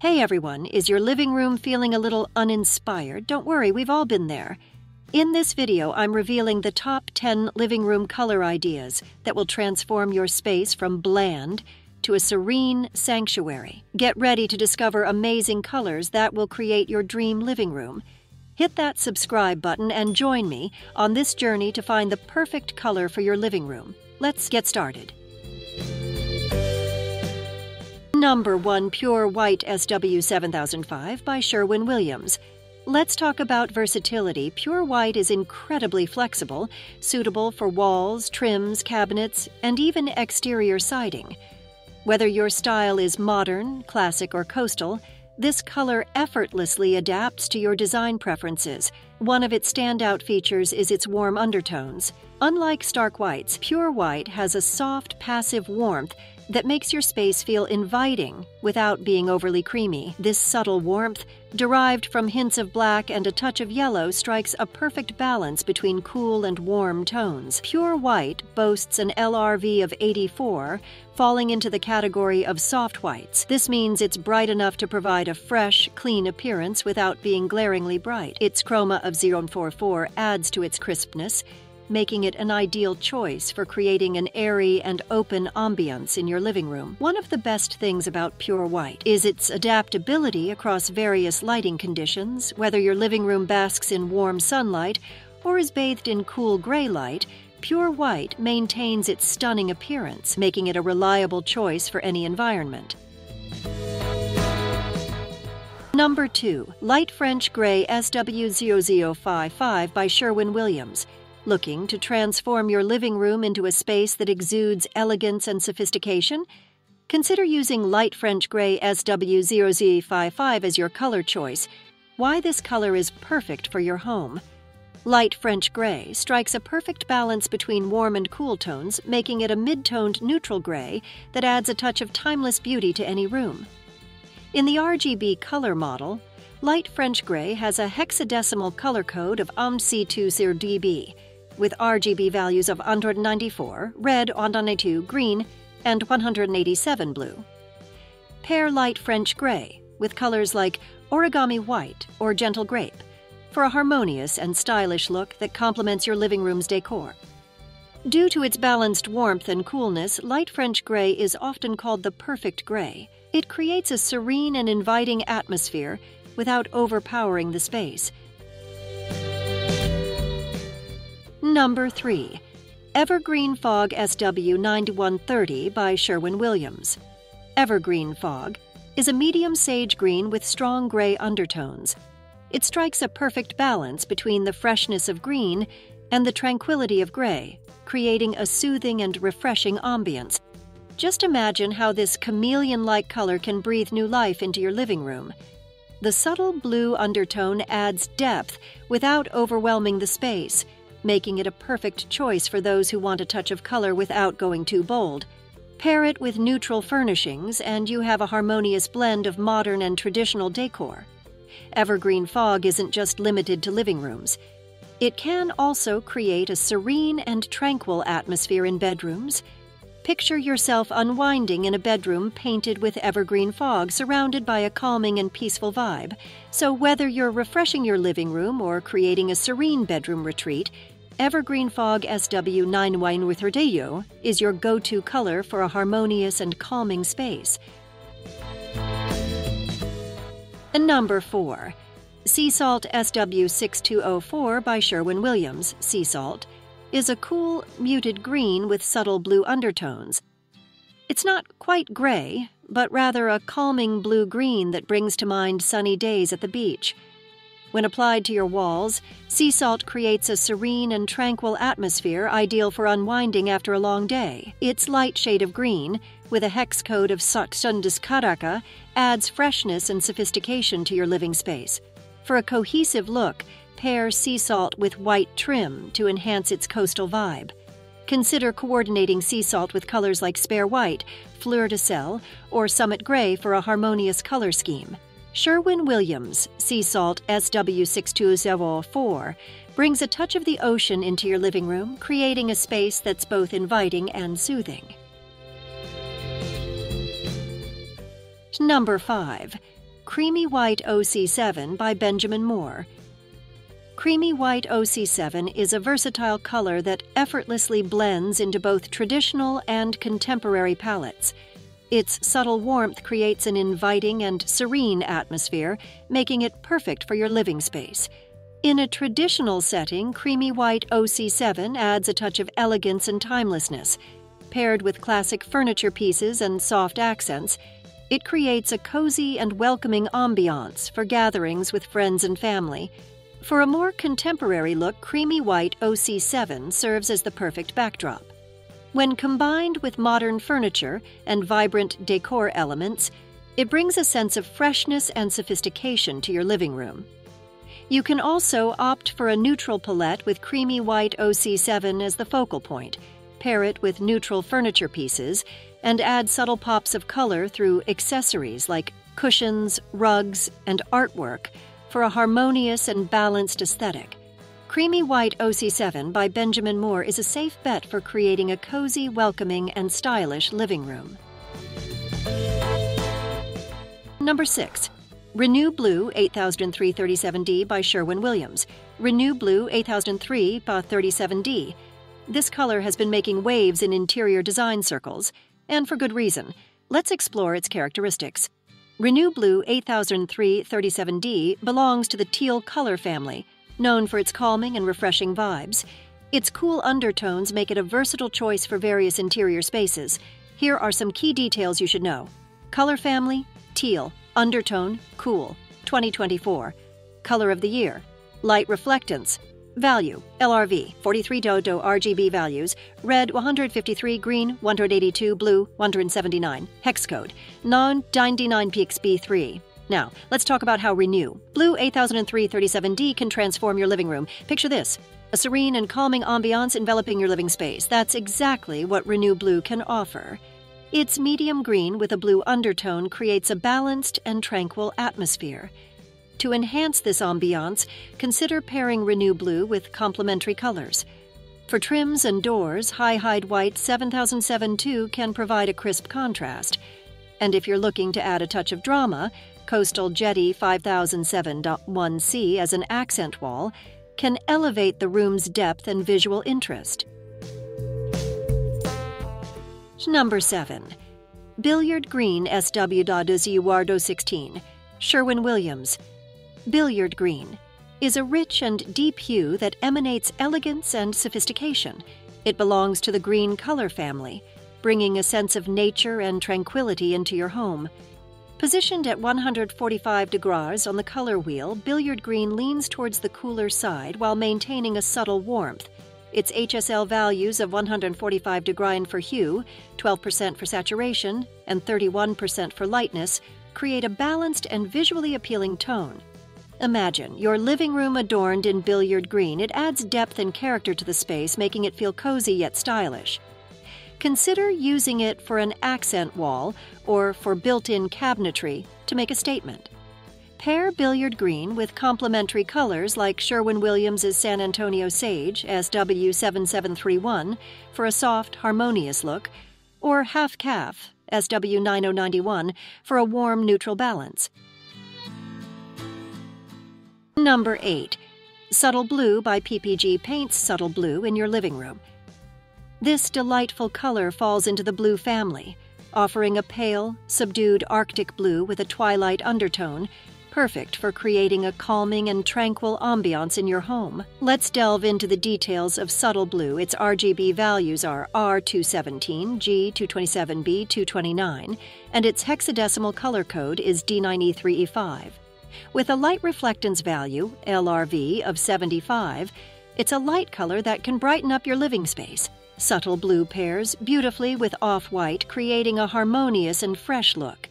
Hey everyone, is your living room feeling a little uninspired? Don't worry, we've all been there. In this video, I'm revealing the top 10 living room color ideas that will transform your space from bland to a serene sanctuary. Get ready to discover amazing colors that will create your dream living room. Hit that subscribe button and join me on this journey to find the perfect color for your living room. Let's get started. Number 1 Pure White SW7005 by Sherwin Williams. Let's talk about versatility. Pure white is incredibly flexible, suitable for walls, trims, cabinets, and even exterior siding. Whether your style is modern, classic, or coastal, this color effortlessly adapts to your design preferences. One of its standout features is its warm undertones. Unlike stark whites, pure white has a soft, passive warmth that makes your space feel inviting without being overly creamy. This subtle warmth, derived from hints of black and a touch of yellow, strikes a perfect balance between cool and warm tones. Pure white boasts an LRV of 84, falling into the category of soft whites. This means it's bright enough to provide a fresh, clean appearance without being glaringly bright. Its chroma of 044 adds to its crispness, making it an ideal choice for creating an airy and open ambiance in your living room. One of the best things about Pure White is its adaptability across various lighting conditions, whether your living room basks in warm sunlight or is bathed in cool gray light. Pure White maintains its stunning appearance, making it a reliable choice for any environment. Number 2. Light French Gray SW0055 by Sherwin Williams Looking to transform your living room into a space that exudes elegance and sophistication? Consider using light French gray SW0055 as your color choice. Why this color is perfect for your home. Light French gray strikes a perfect balance between warm and cool tones, making it a mid-toned neutral gray that adds a touch of timeless beauty to any room. In the RGB color model, Light French Gray has a hexadecimal color code of um AMC20dB, with RGB values of 194, red, 192, green, and 187 blue. Pair light French gray with colors like origami white or gentle grape for a harmonious and stylish look that complements your living room's decor. Due to its balanced warmth and coolness, light French gray is often called the perfect gray. It creates a serene and inviting atmosphere without overpowering the space, Number 3. Evergreen Fog SW9130 by Sherwin Williams. Evergreen Fog is a medium sage green with strong gray undertones. It strikes a perfect balance between the freshness of green and the tranquility of gray, creating a soothing and refreshing ambience. Just imagine how this chameleon like color can breathe new life into your living room. The subtle blue undertone adds depth without overwhelming the space making it a perfect choice for those who want a touch of color without going too bold. Pair it with neutral furnishings, and you have a harmonious blend of modern and traditional decor. Evergreen fog isn't just limited to living rooms. It can also create a serene and tranquil atmosphere in bedrooms. Picture yourself unwinding in a bedroom painted with evergreen fog, surrounded by a calming and peaceful vibe. So, whether you're refreshing your living room or creating a serene bedroom retreat, Evergreen Fog SW9 Wine with Rodeo is your go to color for a harmonious and calming space. And number 4. Sea Salt SW6204 by Sherwin Williams, Sea Salt, is a cool, muted green with subtle blue undertones. It's not quite gray, but rather a calming blue green that brings to mind sunny days at the beach. When applied to your walls, sea salt creates a serene and tranquil atmosphere ideal for unwinding after a long day. Its light shade of green, with a hex code of Karaka, adds freshness and sophistication to your living space. For a cohesive look, pair sea salt with white trim to enhance its coastal vibe. Consider coordinating sea salt with colors like spare white, fleur de sel, or summit gray for a harmonious color scheme. Sherwin Williams, Sea Salt SW6204, brings a touch of the ocean into your living room, creating a space that's both inviting and soothing. Number 5. Creamy White OC7 by Benjamin Moore. Creamy White OC7 is a versatile color that effortlessly blends into both traditional and contemporary palettes. Its subtle warmth creates an inviting and serene atmosphere, making it perfect for your living space. In a traditional setting, Creamy White OC7 adds a touch of elegance and timelessness. Paired with classic furniture pieces and soft accents, it creates a cozy and welcoming ambiance for gatherings with friends and family. For a more contemporary look, Creamy White OC7 serves as the perfect backdrop. When combined with modern furniture and vibrant decor elements, it brings a sense of freshness and sophistication to your living room. You can also opt for a neutral palette with creamy white OC7 as the focal point, pair it with neutral furniture pieces, and add subtle pops of color through accessories like cushions, rugs, and artwork for a harmonious and balanced aesthetic. Creamy White OC7 by Benjamin Moore is a safe bet for creating a cozy, welcoming, and stylish living room. Number 6. Renew Blue 8337D by Sherwin Williams. Renew Blue 8003 by 37D. This color has been making waves in interior design circles, and for good reason. Let's explore its characteristics. Renew Blue 8003 37D belongs to the teal color family known for its calming and refreshing vibes. Its cool undertones make it a versatile choice for various interior spaces. Here are some key details you should know. Color family, teal, undertone, cool, 2024. Color of the year, light reflectance. Value, LRV, 43 Dodo RGB values, red 153, green 182, blue 179. Hex code, non-99PXB3. Now, let's talk about how Renew. Blue 8003 37D can transform your living room. Picture this a serene and calming ambiance enveloping your living space. That's exactly what Renew Blue can offer. Its medium green with a blue undertone creates a balanced and tranquil atmosphere. To enhance this ambiance, consider pairing Renew Blue with complementary colors. For trims and doors, High Hide White 7007 2 can provide a crisp contrast. And if you're looking to add a touch of drama, Coastal Jetty 5007.1c as an accent wall can elevate the room's depth and visual interest. Number 7. Billiard Green SW Eduardo 16, Sherwin Williams. Billiard Green is a rich and deep hue that emanates elegance and sophistication. It belongs to the green color family, bringing a sense of nature and tranquility into your home. Positioned at 145 degrees on the color wheel, billiard green leans towards the cooler side while maintaining a subtle warmth. Its HSL values of 145 degrees for hue, 12% for saturation, and 31% for lightness create a balanced and visually appealing tone. Imagine your living room adorned in billiard green. It adds depth and character to the space, making it feel cozy yet stylish consider using it for an accent wall or for built in cabinetry to make a statement. Pair billiard green with complementary colors like Sherwin Williams' San Antonio Sage SW7731 for a soft, harmonious look, or Half Caf SW9091 for a warm, neutral balance. Number 8. Subtle Blue by PPG paints Subtle Blue in your living room. This delightful color falls into the blue family, offering a pale, subdued Arctic blue with a twilight undertone, perfect for creating a calming and tranquil ambiance in your home. Let's delve into the details of subtle blue. Its RGB values are R217, G227B, 229, and its hexadecimal color code is D9E3E5. With a light reflectance value, LRV, of 75, it's a light color that can brighten up your living space. Subtle blue pairs beautifully with off white, creating a harmonious and fresh look.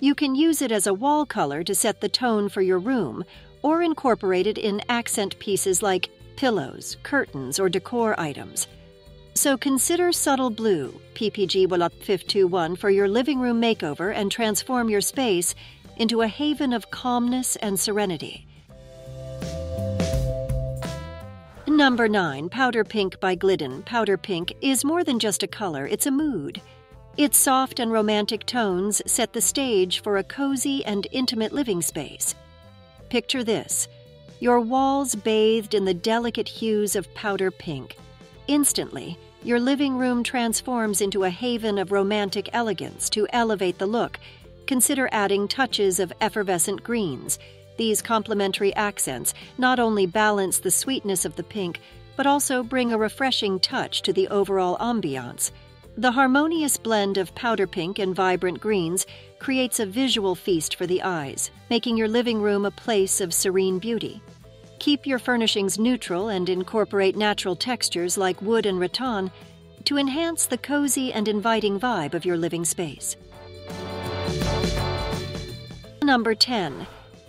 You can use it as a wall color to set the tone for your room, or incorporate it in accent pieces like pillows, curtains, or decor items. So consider Subtle Blue, PPG Wallet 521 for your living room makeover and transform your space into a haven of calmness and serenity. Number 9, Powder Pink by Glidden. Powder pink is more than just a color, it's a mood. Its soft and romantic tones set the stage for a cozy and intimate living space. Picture this your walls bathed in the delicate hues of powder pink. Instantly, your living room transforms into a haven of romantic elegance to elevate the look. Consider adding touches of effervescent greens. These complementary accents not only balance the sweetness of the pink, but also bring a refreshing touch to the overall ambiance. The harmonious blend of powder pink and vibrant greens creates a visual feast for the eyes, making your living room a place of serene beauty. Keep your furnishings neutral and incorporate natural textures like wood and rattan to enhance the cozy and inviting vibe of your living space. Number 10.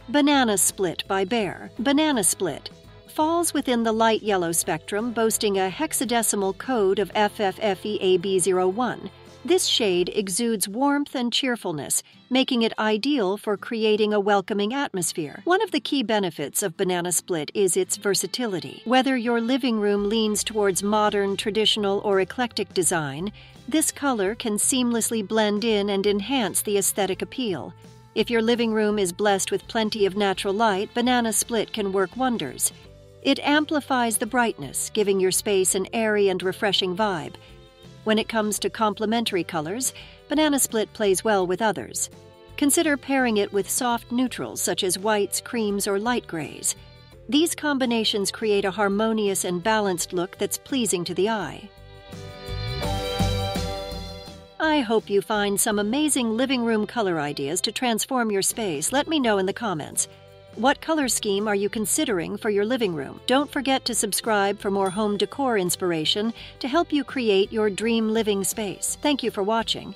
Banana Split by Behr. Banana Split falls within the light yellow spectrum, boasting a hexadecimal code of FFFEAB01. This shade exudes warmth and cheerfulness, making it ideal for creating a welcoming atmosphere. One of the key benefits of Banana Split is its versatility. Whether your living room leans towards modern, traditional, or eclectic design, this color can seamlessly blend in and enhance the aesthetic appeal. If your living room is blessed with plenty of natural light, Banana Split can work wonders. It amplifies the brightness, giving your space an airy and refreshing vibe. When it comes to complementary colors, Banana Split plays well with others. Consider pairing it with soft neutrals such as whites, creams, or light grays. These combinations create a harmonious and balanced look that's pleasing to the eye. I hope you find some amazing living room color ideas to transform your space. Let me know in the comments. What color scheme are you considering for your living room? Don't forget to subscribe for more home decor inspiration to help you create your dream living space. Thank you for watching.